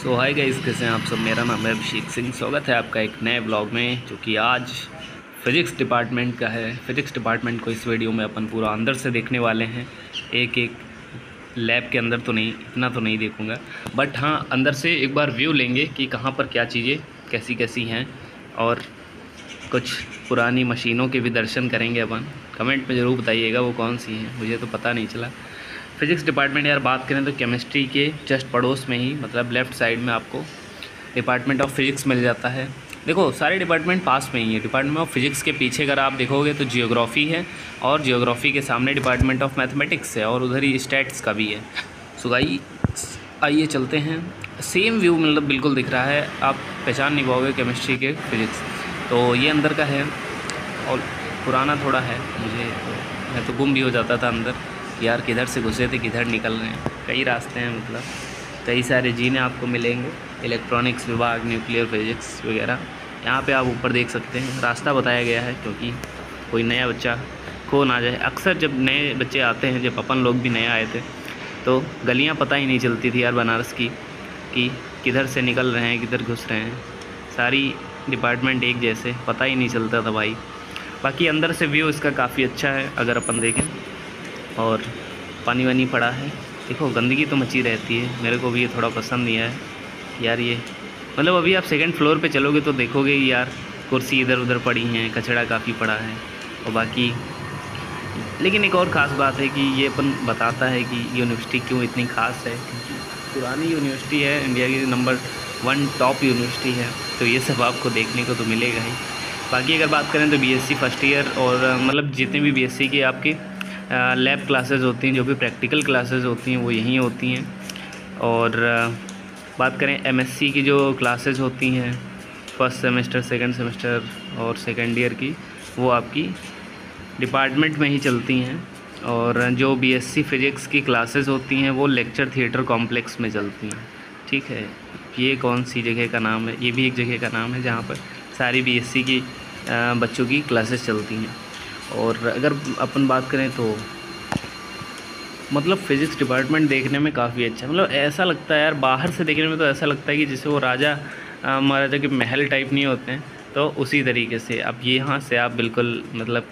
सो hi guys कैसे हैं आप सब? मेरा नाम है अभिषेक सिंह। स्वागत है आपका एक नए ब्लॉग में, जो कि आज फिज़िक्स डिपार्टमेंट का है। फिज़िक्स डिपार्टमेंट को इस वीडियो में अपन पूरा अंदर से देखने वाले हैं। एक एक लैब के अंदर तो नहीं, इतना तो नहीं देखूँगा। बट हाँ अंदर से एक बार व्यू लेंगे कि कहाँ पर क्या चीज़ें कैसी कैसी हैं। और कुछ पुरानी मशीनों के भी दर्शन करेंगे अपन। कमेंट में ज़रूर बताइएगा वो कौन सी हैं। मुझे तो पता नहीं चला। फिज़िक्स डिपार्टमेंट यार बात करें तो केमिस्ट्री के जस्ट पड़ोस में ही मतलब लेफ़्ट साइड में आपको डिपार्टमेंट ऑफ़ फिज़िक्स मिल जाता है। देखो, सारे डिपार्टमेंट पास में ही है। डिपार्टमेंट ऑफ़ फिज़िक्स के पीछे अगर आप देखोगे तो जियोग्राफी है और जियोग्राफी के सामने डिपार्टमेंट ऑफ़ मैथमेटिक्स है और उधर ही स्टैट्स का भी है। सो भाई आइए चलते हैं। सेम व्यू मतलब बिल्कुल दिख रहा है। आप पहचान नहीं पाओगे केमिस्ट्री के फिज़िक्स तो ये अंदर का है और पुराना थोड़ा है। मुझे, मैं तो गुम भी हो जाता था अंदर। यार किधर से घुसे थे, किधर निकल रहे हैं। कई रास्ते हैं मतलब। कई सारे जीने आपको मिलेंगे। इलेक्ट्रॉनिक्स विभाग, न्यूक्लियर फिजिक्स वगैरह। यहाँ पे आप ऊपर देख सकते हैं। रास्ता बताया गया है, क्योंकि कोई नया बच्चा खो ना जाए। अक्सर जब नए बच्चे आते हैं, जब अपन लोग भी नए आए थे तो गलियाँ पता ही नहीं चलती थी यार बनारस की, कि किधर से निकल रहे हैं, किधर घुस रहे हैं। सारी डिपार्टमेंट एक जैसे, पता ही नहीं चलता था भाई। बाकी अंदर से व्यू इसका काफ़ी अच्छा है, अगर अपन देखें और पानी वानी पड़ा है। देखो, गंदगी तो मची रहती है। मेरे को भी ये थोड़ा पसंद नहीं है यार ये मतलब अभी आप सेकंड फ्लोर पे चलोगे तो देखोगे यार, कुर्सी इधर उधर पड़ी हैं, कचड़ा काफ़ी पड़ा है और बाकी लेकिन एक और ख़ास बात है कि ये अपन बताता है कि यूनिवर्सिटी क्यों इतनी ख़ास है पुरानी यूनिवर्सिटी है इंडिया की नंबर वन टॉप यूनिवर्सिटी है तो ये सब आपको देखने को तो मिलेगा ही। बाकी अगर बात करें तो बीएससी फ़र्स्ट ईयर और मतलब जितने भी बीएससी के आपकी लैब क्लासेस होती हैं, जो भी प्रैक्टिकल क्लासेस होती हैं, वो यहीं होती हैं। और बात करें एमएससी की जो क्लासेस होती हैं फ़र्स्ट सेमेस्टर सेकंड सेमेस्टर और सेकेंड ईयर की, वो आपकी डिपार्टमेंट में ही चलती हैं। और जो बीएससी फ़िज़िक्स की क्लासेस होती हैं, वो लेक्चर थिएटर कॉम्प्लेक्स में चलती हैं। ठीक है? ये कौन सी जगह का नाम है? ये भी एक जगह का नाम है, जहाँ पर सारी बीएससी की बच्चों की क्लासेस चलती हैं। और अगर अपन बात करें तो मतलब फ़िज़िक्स डिपार्टमेंट देखने में काफ़ी अच्छा मतलब ऐसा लगता है यार, बाहर से देखने में तो ऐसा लगता है कि जैसे वो राजा महाराजा के महल टाइप नहीं होते हैं तो उसी तरीके से अब यहाँ से आप बिल्कुल मतलब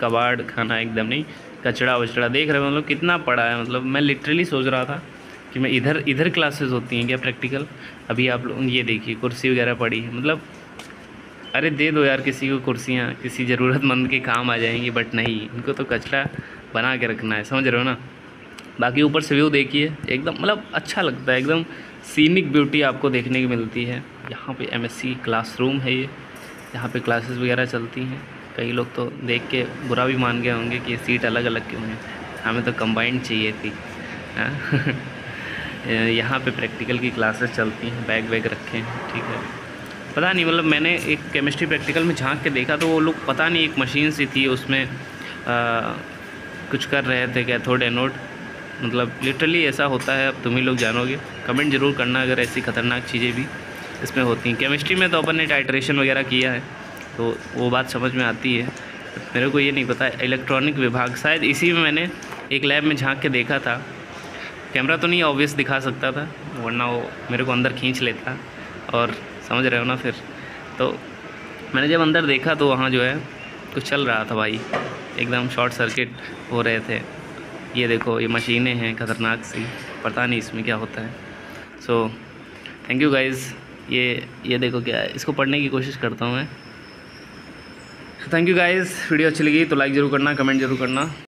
कबाड़ खाना एकदम नहीं, कचड़ा वचड़ा देख रहे हो मतलब कितना पड़ा है। मतलब मैं लिटरली सोच रहा था कि मैं इधर इधर क्लासेस होती हैं क्या प्रैक्टिकल अभी आप लोग ये देखिए, कुर्सी वगैरह पड़ी है। मतलब अरे दे दो यार किसी को कुर्सियाँ, किसी ज़रूरतमंद के काम आ जाएँगी बट नहीं, इनको तो कचरा बना के रखना है, समझ रहे हो ना? बाकी ऊपर से व्यू देखिए, एकदम मतलब अच्छा लगता है, एकदम सीनिक ब्यूटी आपको देखने की मिलती है। यहाँ पे एमएससी क्लासरूम है ये, यहाँ पे क्लासेस वगैरह चलती हैं। कई लोग तो देख के बुरा भी मान गए होंगे कि सीट अलग अलग क्यों है? हमें तो कंबाइंड चाहिए थी हाँ। यहाँ पे प्रैक्टिकल की क्लासेस चलती हैं बैग वैग रखे हैं, ठीक है। पता नहीं मतलब मैंने एक केमिस्ट्री प्रैक्टिकल में झाँक के देखा तो वो लोग पता नहीं एक मशीन सी थी उसमें आ, कुछ कर रहे थे क्या कैथोड एनोड मतलब लिटरली ऐसा होता है अब तुम ही लोग जानोगे। कमेंट ज़रूर करना अगर ऐसी ख़तरनाक चीज़ें भी इसमें होती हैं। केमिस्ट्री में तो अपन ने टाइट्रेशन वगैरह किया है तो वो बात समझ में आती है। मेरे को ये नहीं पता इलेक्ट्रॉनिक विभाग शायद इसी में मैंने एक लैब में झाँक के देखा था। कैमरा तो नहीं ऑब्वियस दिखा सकता था वरना वो मेरे को अंदर खींच लेता। और समझ रहे हो ना फिर? तो मैंने जब अंदर देखा तो वहाँ जो है, कुछ चल रहा था भाई। एकदम शॉर्ट सर्किट हो रहे थे। ये देखो, ये मशीनें हैं, ख़तरनाक सी। पता नहीं इसमें क्या होता है। सो थैंक यू गाइज़ ये ये देखो क्या है। इसको पढ़ने की कोशिश करता हूँ मैं। थैंक यू गाइज़ वीडियो अच्छी लगी तो लाइक ज़रूर करना कमेंट ज़रूर करना।